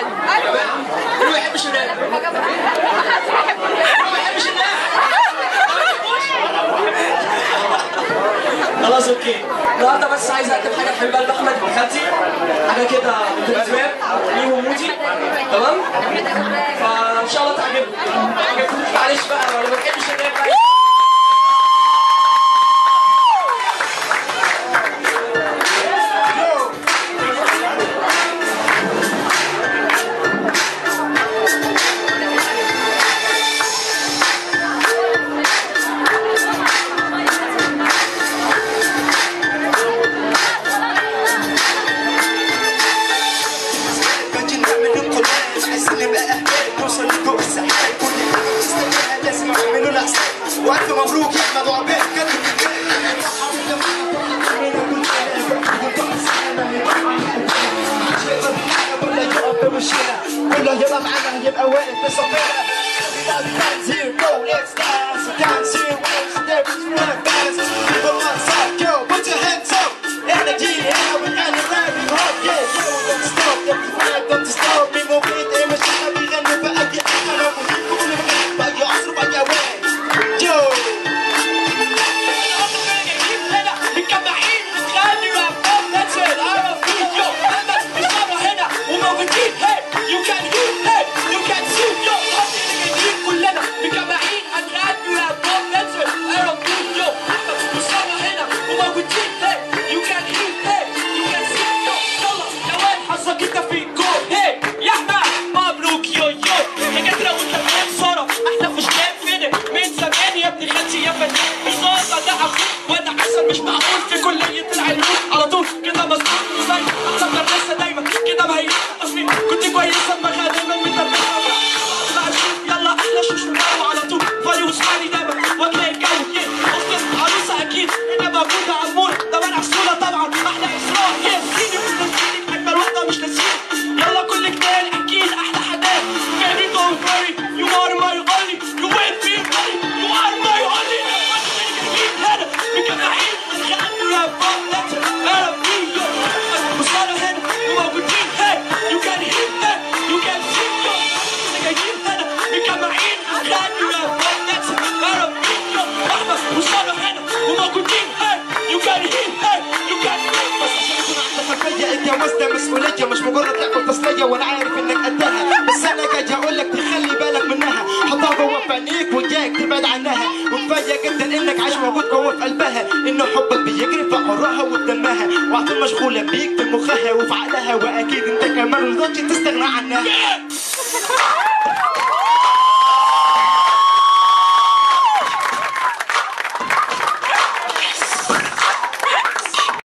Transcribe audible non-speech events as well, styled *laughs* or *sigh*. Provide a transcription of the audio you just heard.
القلب خلاص أوكي. النهارده بس عايز اكتب حاجة تحبها قلب وخالتي حاجة كده بالنسبة ليهم مودي تمام؟ فإن شاء الله عنده السحاري كل حاجة تستناها لازم اعمل له الاحسان والف مبروك يا احمد وعقبال كتر كلها يبقى معانا هيبقى واقف في صفنا بيحصل مش معقول في كل شوية وأنا عارف إنك قدها. بس أنا جاي أقول لك تخلي بالك منها. حطها جوه في عينيك وجاك تبعد عنها. وكفاية جدا إنك عايش موجود جوه في قلبها. ان حبك بيجري في عمرها ودمها. وعطل مشغولة بيك في مخها وفي عقلها. وأكيد أنت كمان مرضتش تستغنى عنها. *laughs*